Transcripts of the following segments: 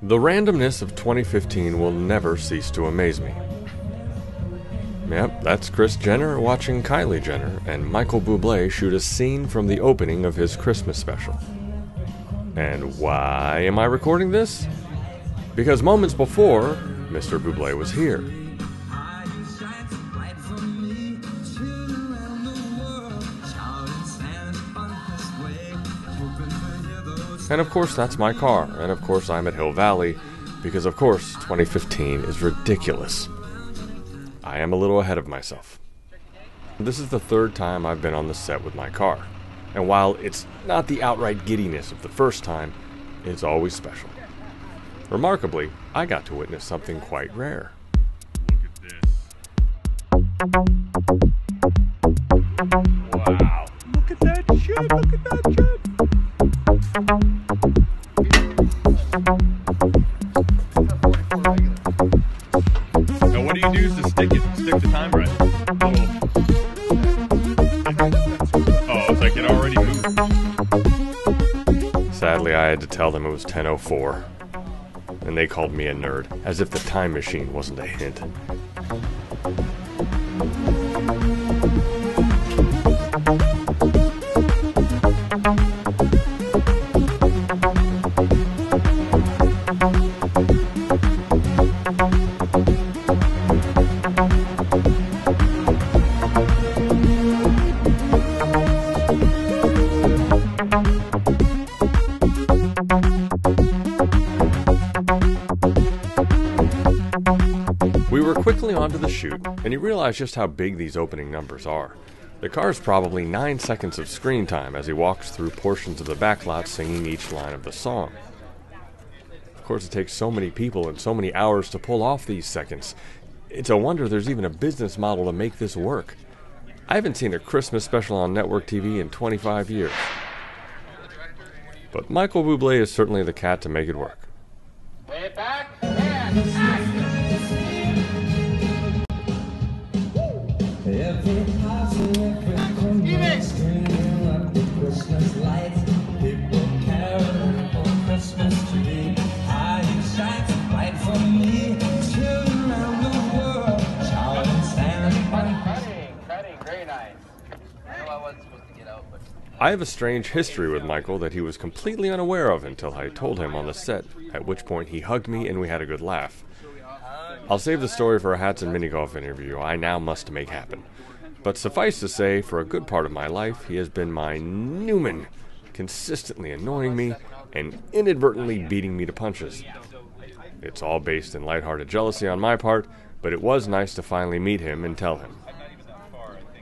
The randomness of 2015 will never cease to amaze me. Yep, that's Kris Jenner watching Kylie Jenner and Michael Bublé shoot a scene from the opening of his Christmas special. And why am I recording this? Because moments before, Mr. Bublé was here. And of course, that's my car. And of course, I'm at Hill Valley because, of course, 2015 is ridiculous. I am a little ahead of myself. This is the third time I've been on the set with my car. And while it's not the outright giddiness of the first time, it's always special. Remarkably, I got to witness something quite rare. Look at this. Now, do use to stick it? Stick the time right. Oh, it's like it already moved. Sadly, I had to tell them it was 10:04, and they called me a nerd, as if the time machine wasn't a hint. Onto the shoot, and you realize just how big these opening numbers are. The car's probably nine seconds of screen time as he walks through portions of the backlot singing each line of the song. Of course, it takes so many people and so many hours to pull off these seconds. It's a wonder there's even a business model to make this work. I haven't seen a Christmas special on network TV in 25 years. But Michael Bublé is certainly the cat to make it work. Way back and action! Ah, I have a strange history with Michael that he was completely unaware of until I told him on the set, at which point he hugged me and we had a good laugh. I'll save the story for a Hats and Mini Golf interview I now must make happen. But suffice to say, for a good part of my life, he has been my Newman, consistently annoying me and inadvertently beating me to punches. It's all based in lighthearted jealousy on my part, but it was nice to finally meet him and tell him.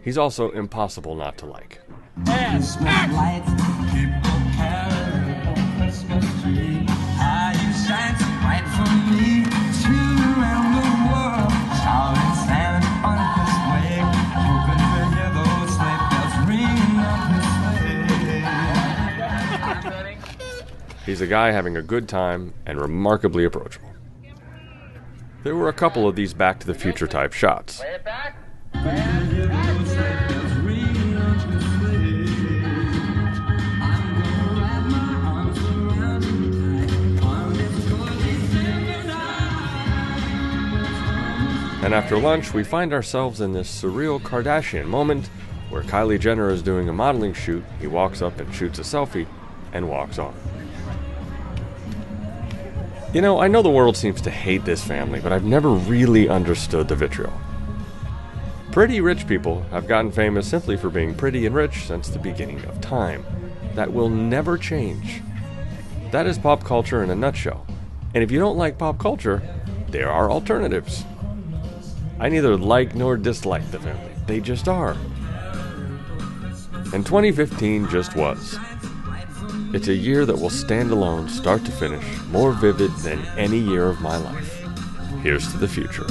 He's also impossible not to like. Christmas lights. He's a guy having a good time and remarkably approachable. There were a couple of these Back to the Future type shots. and after lunch, we find ourselves in this surreal Kardashian moment where Kylie Jenner is doing a modeling shoot. He walks up and shoots a selfie and walks on. You know, I know the world seems to hate this family, but I've never really understood the vitriol. Pretty rich people have gotten famous simply for being pretty and rich since the beginning of time. That will never change. That is pop culture in a nutshell. And if you don't like pop culture, there are alternatives. I neither like nor dislike the family. They just are. And 2015 just was. It's a year that will stand alone, start to finish, more vivid than any year of my life. Here's to the future.